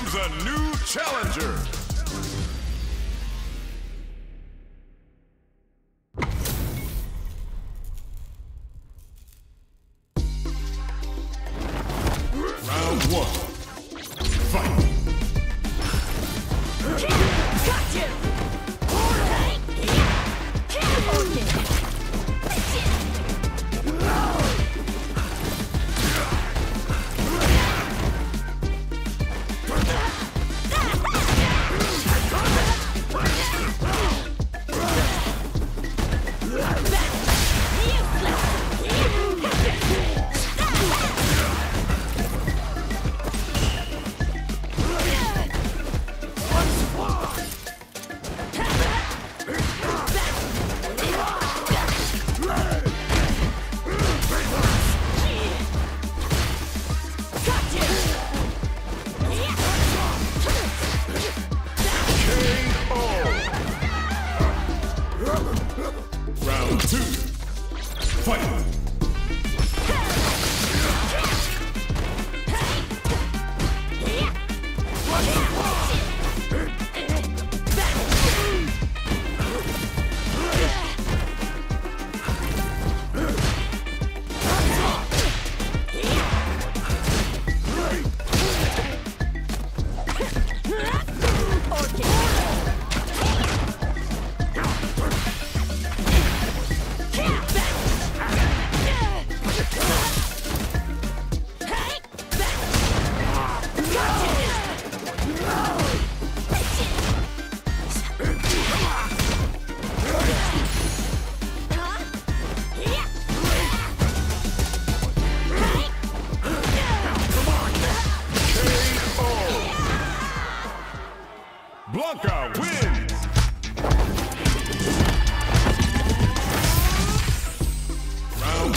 comes a new challenger. Round one.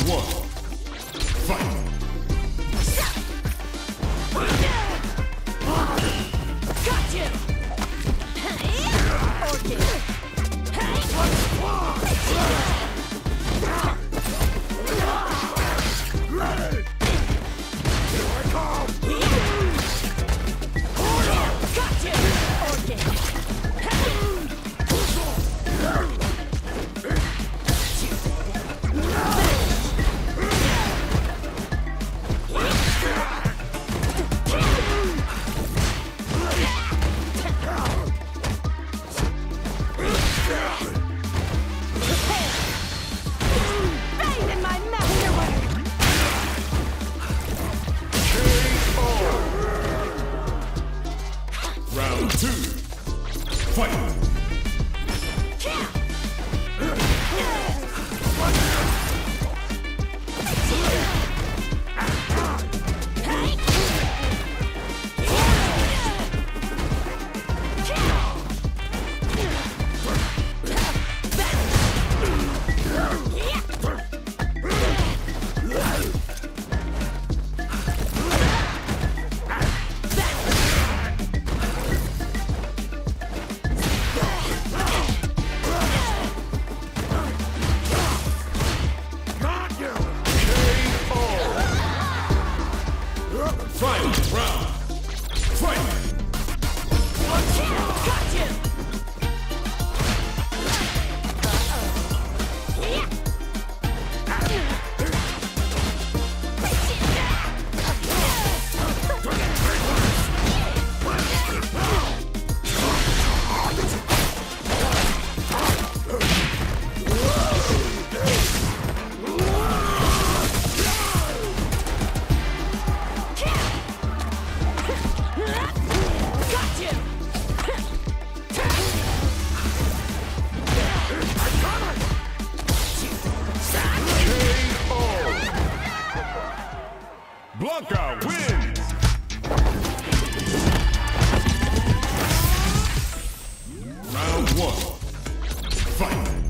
One. Fight. Walker wins! Round one, fight!